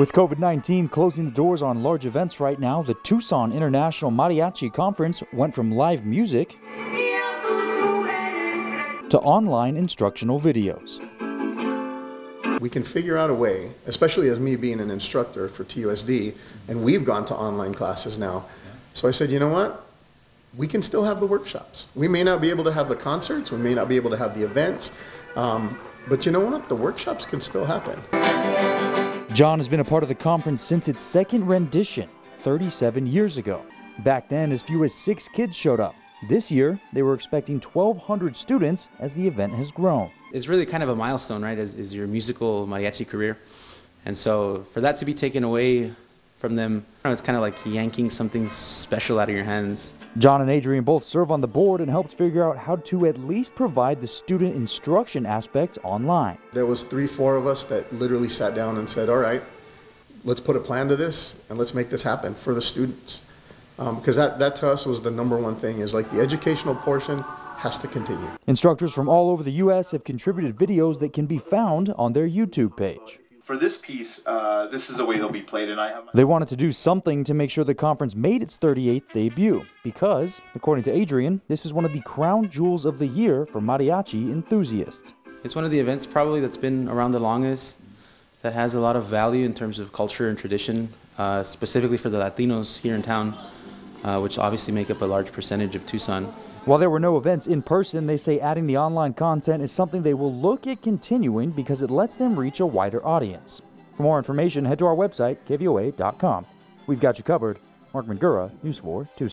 With COVID 19 closing the doors on large events right now, the Tucson International Mariachi Conference went from live music to online instructional videos. We can figure out a way, especially as me being an instructor for TUSD, and we've gone to online classes now. So I said, you know what? We can still have the workshops. We may not be able to have the concerts, we may not be able to have the events, um, but you know what? The workshops can still happen. John has been a part of the conference since its second rendition 37 years ago. Back then, as few as six kids showed up. This year, they were expecting 1,200 students as the event has grown. It's really kind of a milestone, right, is, is your musical mariachi career. And so for that to be taken away from them, it's kind of like yanking something special out of your hands. John and Adrian both serve on the board and helped figure out how to at least provide the student instruction aspect online. There was three, four of us that literally sat down and said, all right, let's put a plan to this and let's make this happen for the students. Because um, that, that to us was the number one thing is like the educational portion has to continue. Instructors from all over the U.S. have contributed videos that can be found on their YouTube page. For this piece, uh, this is the way they'll be played, and I have. They wanted to do something to make sure the conference made its 38th debut, because, according to Adrian, this is one of the crown jewels of the year for mariachi enthusiasts. It's one of the events probably that's been around the longest, that has a lot of value in terms of culture and tradition, uh, specifically for the Latinos here in town, uh, which obviously make up a large percentage of Tucson. While there were no events in person, they say adding the online content is something they will look at continuing because it lets them reach a wider audience. For more information, head to our website, kvoa.com. We've got you covered. Mark Mangura, News 4 Tucson.